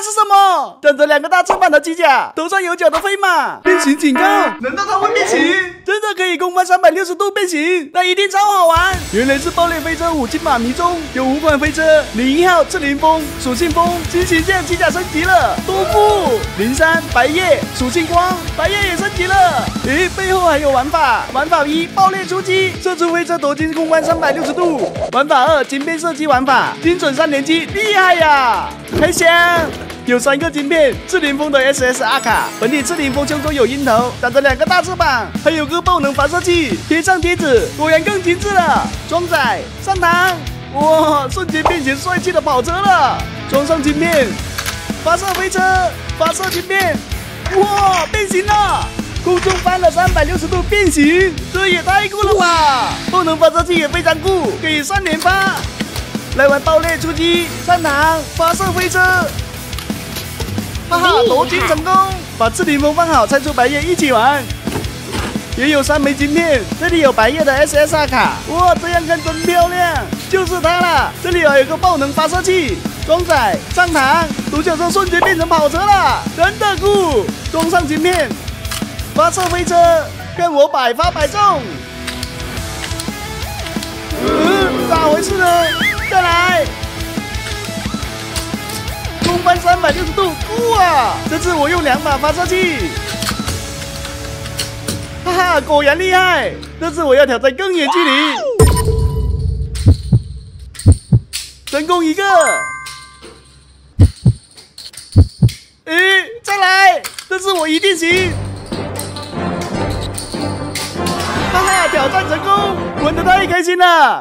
那是什么？长着两个大翅膀的机甲，头上有角的飞马，变形警告！难道它会变形？真的可以公翻三百六十度变形？那一定超好玩！原来是爆裂飞车五金马迷中有五款飞车：零一号赤灵风属性风新形象机甲升级了，多富零三白夜属性光白夜也升级了。诶，背后还有玩法：玩法一爆裂出击，射出飞车夺金公翻三百六十度；玩法二金变射击玩法，精准三连击，厉害呀！开箱。有三个晶片，赤灵风的 SSR 卡，本体赤灵风胸中有鹰头，长着两个大翅膀，还有个爆能发射器，贴上贴纸，果然更精致了。装载上膛，哇，瞬间变成帅气的跑车了。装上晶片，发射飞车，发射晶片，哇，变形了，空中翻了三百六十度变形，这也太酷了吧！爆能发射器也非常酷，可以三连发。来玩爆裂出击，上膛，发射飞车。哈哈，夺金成功！把赤林风放好，拆出白夜一起玩。也有三枚晶片，这里有白夜的 SSR 卡，哇，这样看真漂亮，就是它了。这里还有个爆能发射器，装载上膛，独角兽瞬间变成跑车了，真的酷！装上晶片，发射飞车，看我百发百中。百六十度，哇！这次我用两把发射器，哈哈，果然厉害！这次我要挑战更远距离，成功一个！诶，再来！这次我一定行！哈哈，挑战成功，玩的太开心了！